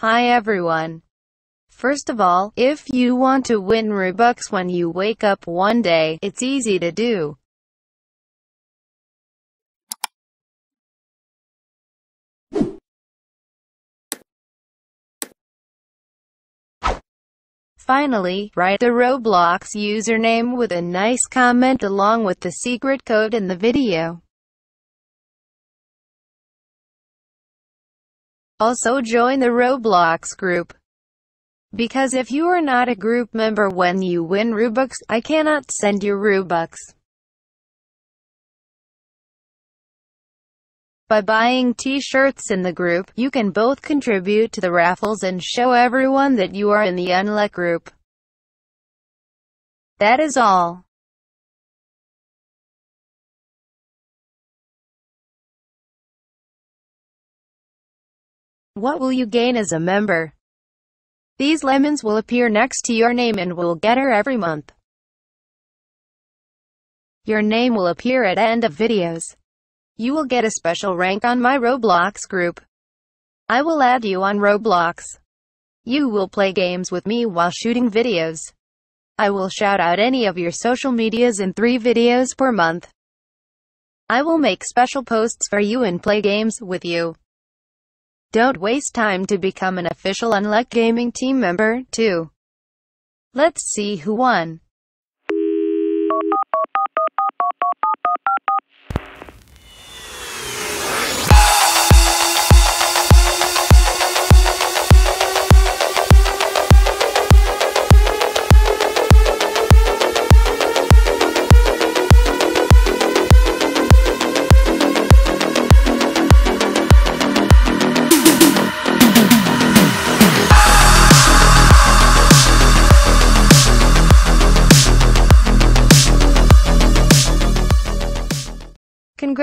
Hi everyone. First of all, if you want to win Robux when you wake up one day, it's easy to do. Finally, write the Roblox username with a nice comment along with the secret code in the video. Also join the Roblox group. Because if you are not a group member when you win Robux, I cannot send you Robux. By buying t-shirts in the group, you can both contribute to the raffles and show everyone that you are in the Unluck group. That is all. What will you gain as a member? These lemons will appear next to your name and will get her every month. Your name will appear at end of videos. You will get a special rank on my Roblox group. I will add you on Roblox. You will play games with me while shooting videos. I will shout out any of your social medias in three videos per month. I will make special posts for you and play games with you. Don't waste time to become an official Unluck Gaming team member, too. Let's see who won.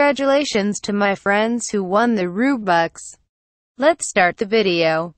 Congratulations to my friends who won the Robux. Let's start the video.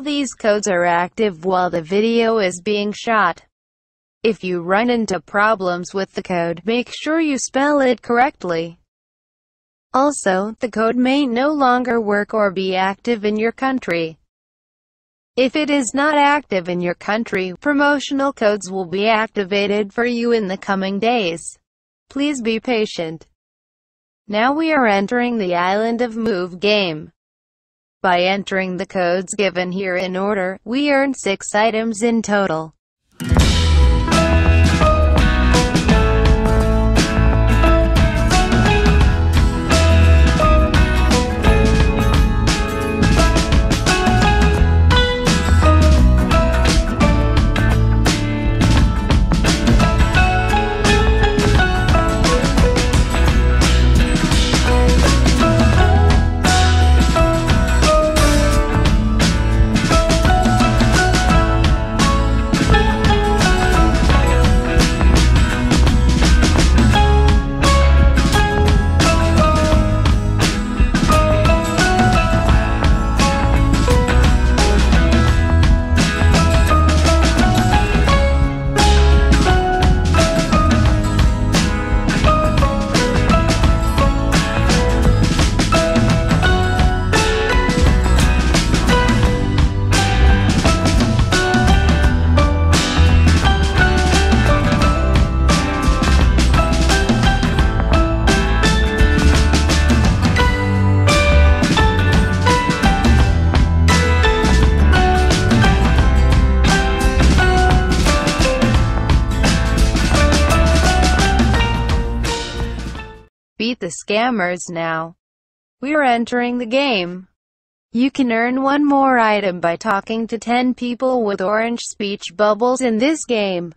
All these codes are active while the video is being shot. If you run into problems with the code, make sure you spell it correctly. Also, the code may no longer work or be active in your country. If it is not active in your country, promotional codes will be activated for you in the coming days. Please be patient. Now we are entering the Island of Move game. By entering the codes given here in order, we earn 6 items in total. Beat the scammers now. We're entering the game. You can earn one more item by talking to 10 people with orange speech bubbles in this game.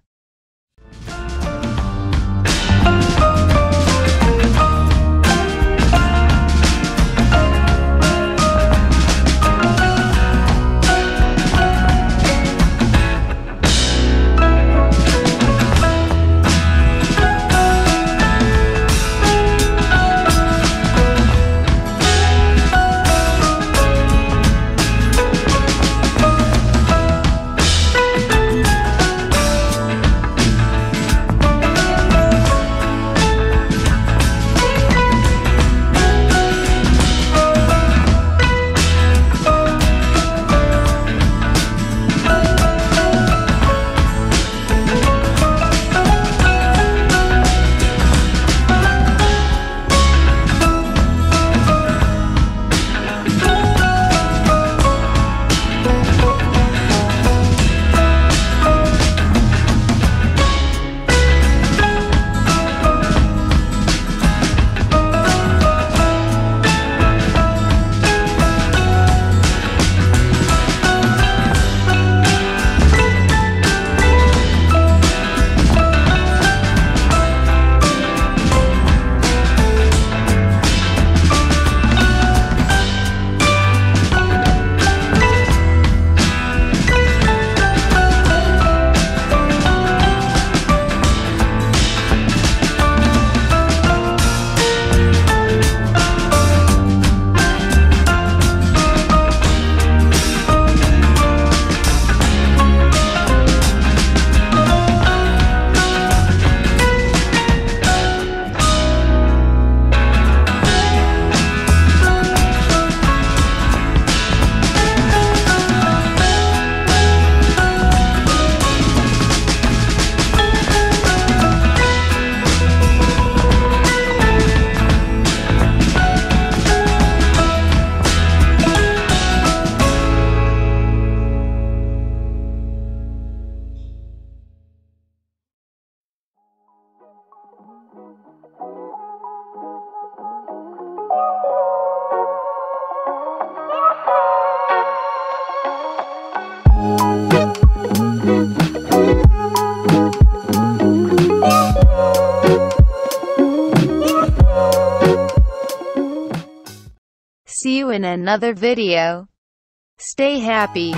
In another video. Stay happy.